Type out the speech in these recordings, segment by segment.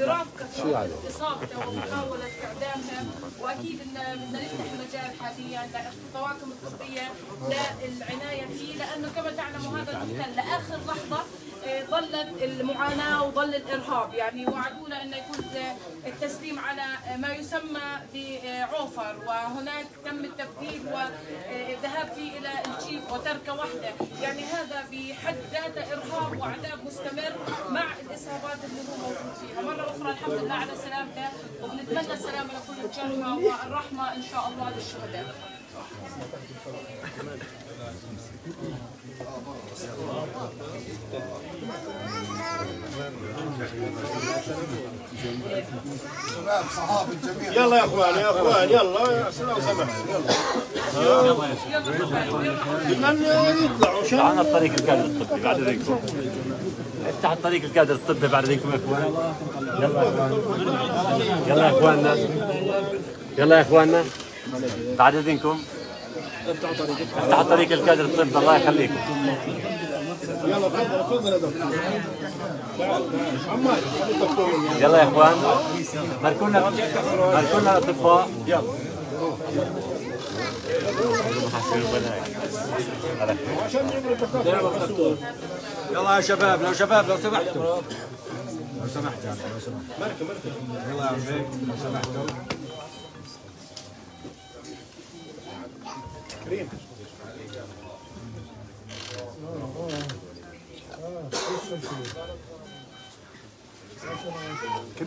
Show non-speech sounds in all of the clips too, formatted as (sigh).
برافقة. إصابته ومحاولة إعدامها وأكيد إن بدنا نفتح المجال حاليا للطواقم الطبية للعناية فيه لأنه كما تعلموا هذا المحتل لآخر لحظة آه، ظلت المعاناة وظل الإرهاب. يعني وعدونا أن يكون التسليم على ما يسمى بعوفر. وهناك تم التبديل والذهاب فيه إلى الجيب وتركة واحدة. يعني هذا بحد ذاته إرهاب وعذاب مستمر مع الإصابات اللي هو موجود فيها. مرة أخرى الحمد لله على سلامته وبنتمنى السلامة لكل الجرحى والرحمة إن شاء الله للشهداء. يلا يا اخوان يا اخوان يلا لو سمحت يلا لمن يطلعوا شان عن الطريق الكادر الطبي بعد اذنكم افتح الطريق الكادر الطبي بعد اذنكم يا اخوان. يلا. يا اخوان يلا يا اخواننا. يلا يا اخواننا. بعد اذنكم افتح طريق الكادر الطبي. الله يخليكم. يلا تفضل تفضل يا دكتور يلا يا إخوان. ماركونا ماركونا الاطباء يلا يلا يا شباب لو شباب لو سمحتوا لو سمحت يعني لو سمحت يلا يا عمي لو سمحتوا كريم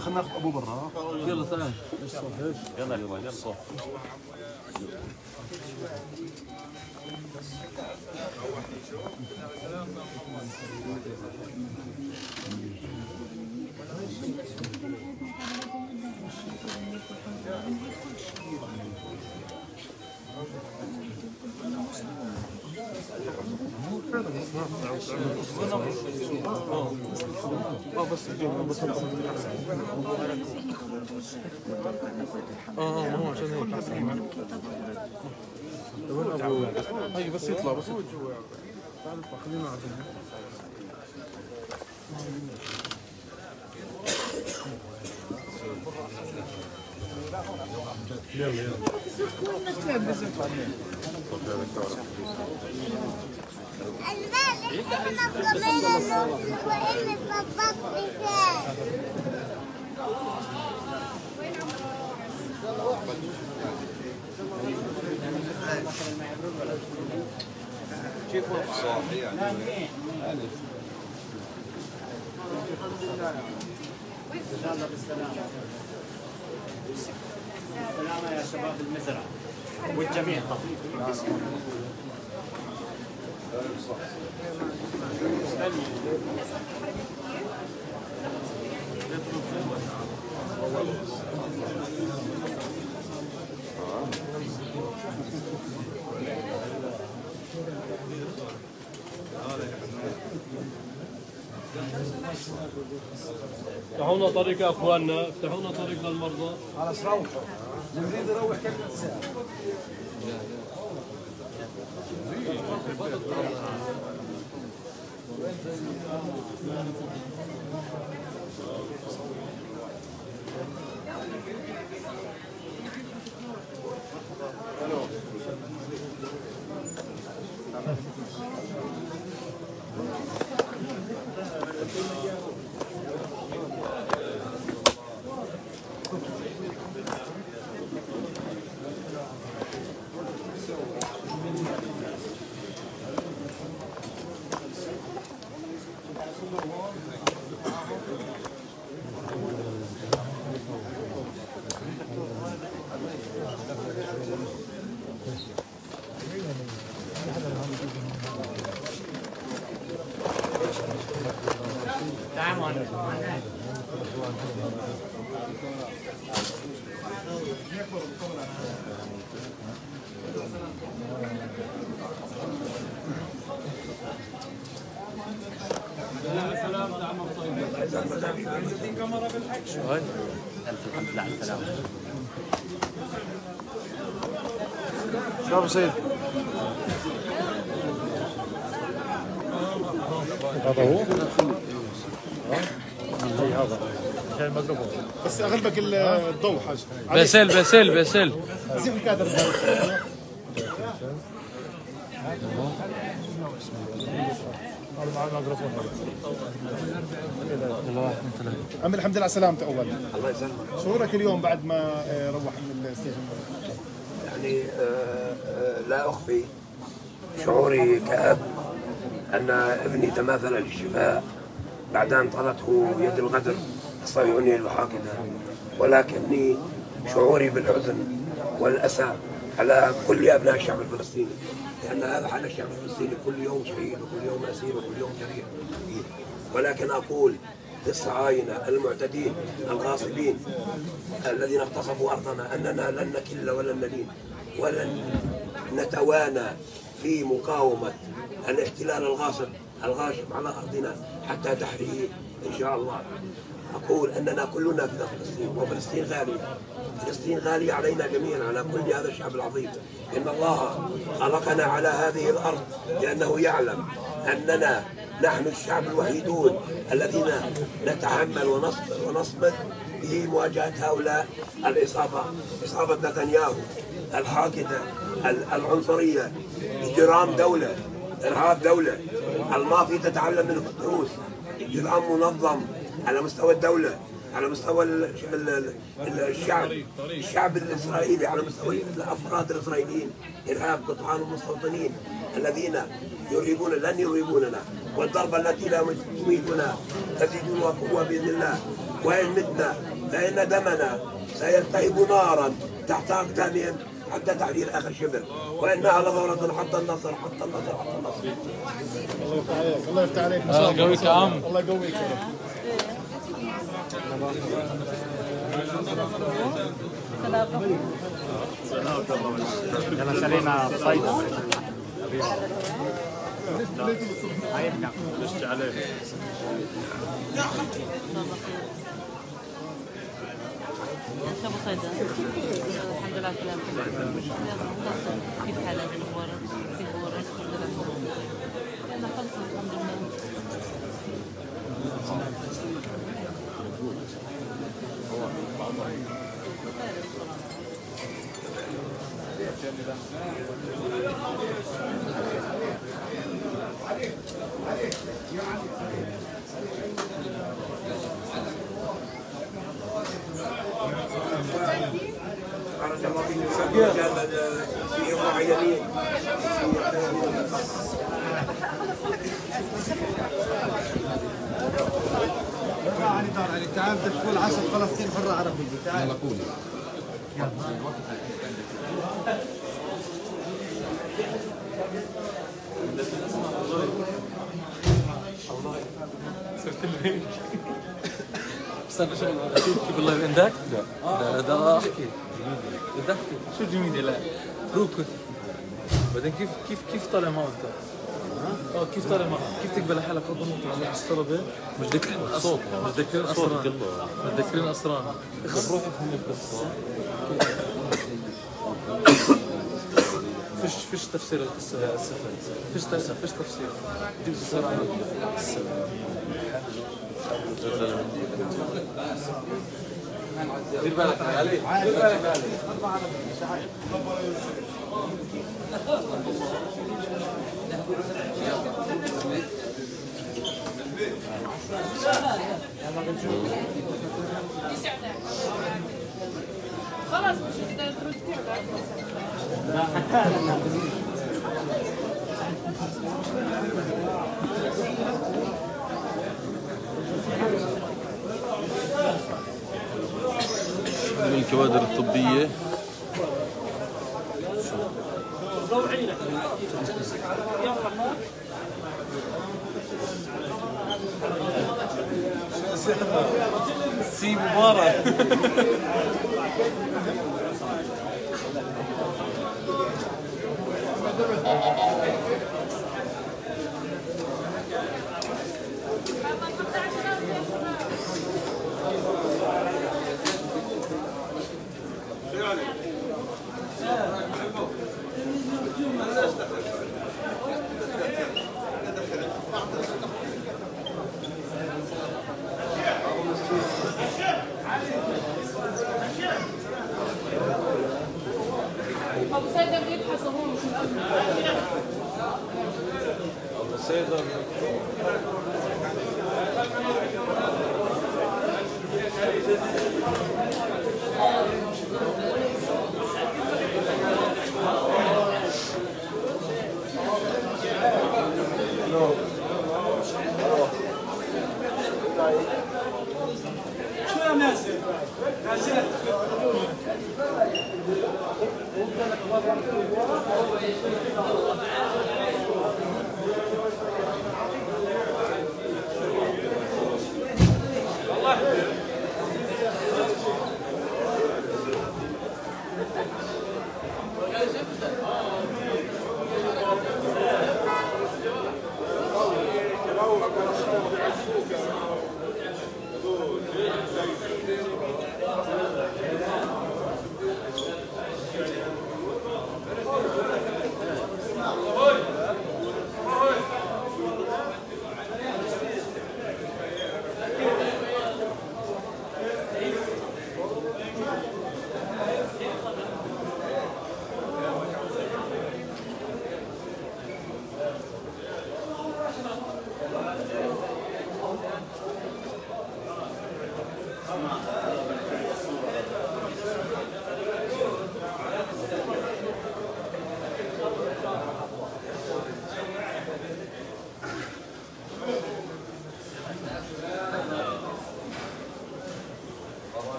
خلينا ناخذ أبو برا. يلا تعال. يلا يا اخوان يلا هي بس يطلع بس المال إحنا كمان نص وإن طبقت فيه سلامة يا شباب المزرعة والجميع. افتحوا لنا طريق يا أخواننا افتحوا لنا طريق للمرضى. خلاص روحوا نريد نروح كلمة ساعة. Thank you. الف الحمد لله على السلامة شو ابو سيد هذا هو؟ هذا الميكروفون بس اغلبك الضوء حاج باسل زين الكادر عم الحمد لله على سلامته أول. الله يسلمك شعورك اليوم بعد ما آه، روح من الستيشن يعني آه، آه، لا أخفي شعوري كأب أن ابني تماثل للشفاء بعد أن طالته يد الغدر الصهيونيه الحاقده ولكني شعوري بالحزن والأسى على كل أبناء الشعب الفلسطيني لأن هذا حال الشعب الفلسطيني كل يوم شهيد وكل يوم أسير وكل يوم جريح. ولكن أقول للصهاينة المعتدين الغاصبين الذين اغتصبوا أرضنا أننا لن نكل ولن نلين ولن نتوانى في مقاومة الاحتلال الغاصب الغاشم على أرضنا حتى تحرير إن شاء الله. أقول أننا كلنا في فلسطين وفلسطين غالية. فلسطين غالية علينا جميعا على كل هذا الشعب العظيم. إن الله خلقنا على هذه الأرض لأنه يعلم أننا نحن الشعب الوحيدون الذين نتحمل ونصبر ونصمد في مواجهة هؤلاء. العصابه عصابه نتنياهو الحاقده ال- العنصرية اجرام دولة إرهاب دولة. المافيا تتعلم منه الدروس اجرام منظم. على مستوى الدولة على مستوى ال- ال- ال- الشعب الشعب الإسرائيلي على مستوى الأفراد الإسرائيليين إرهاب قطعان المستوطنين الذين يرهبون لن يرهبوننا والضربه التي لا تميتنا تزيدنا قوة بإذن الله. وإن متنا فإن دمنا سيلتهب نارا تحت أقدامهم حتى تحرير آخر شبر وانها لثوره حتى النصر حتى النصر حتى النصر. الله يفتح عليك الله يفتح عليك. ما شاء الله قويك يا عم. الله يقويك يلا سلينا صيدا مشي عليه انت ابو صيدا الحمد لله. سلامتك كيف حالك؟ تعال تدخل عشر فلسطين حرة عربية تعال. (laughs) استنى شغل؟ لا ده احكي شو جميلة لا ركض بعدين كيف كيف كيف طالع معه انت؟ آه كيف طالع معه؟ كيف تقبل حالك اول نقطة على الطلبة؟ مش ذاكرين صوت مش ذاكرين اسرار مش ذاكرين اسرار اخذ روحي فهم القصة فيش فيش تفسير القصة فيش تفسير فيش تفسير جيب بسرعة دير بالك علي دير بالك علي خلاص مش ترد كده الكوادر الطبية. سي مبارك (laughs) Gracias.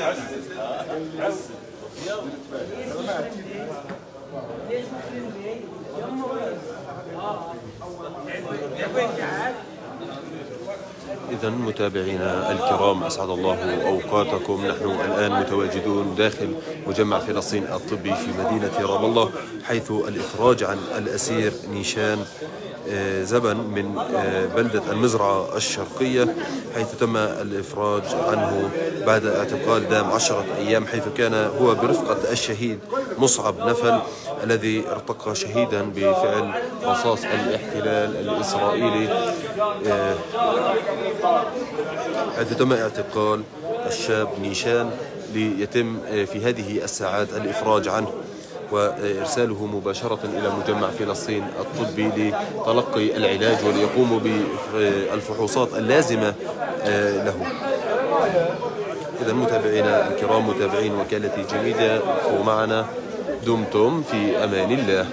عز عز Mesmo que primeiro, eu morri. Ó, é bem caro. إذا متابعينا الكرام أسعد الله أوقاتكم. نحن الآن متواجدون داخل مجمع فلسطين الطبي في مدينة رام الله حيث الإفراج عن الأسير نيشان آه، زبن من آه، بلدة المزرعة الشرقية حيث تم الإفراج عنه بعد اعتقال دام عشرة أيام حيث كان هو برفقة الشهيد مصعب نفل الذي ارتقى شهيدا بفعل رصاص الاحتلال الإسرائيلي. آه، تم اعتقال الشاب نيشان ليتم في هذه الساعات الإفراج عنه وإرساله مباشرة إلى مجمع فلسطين الطبي لتلقي العلاج وليقوموا بالفحوصات اللازمة له. إذا متابعينا الكرام متابعين وكالة جميدة ومعنا دمتم في أمان الله.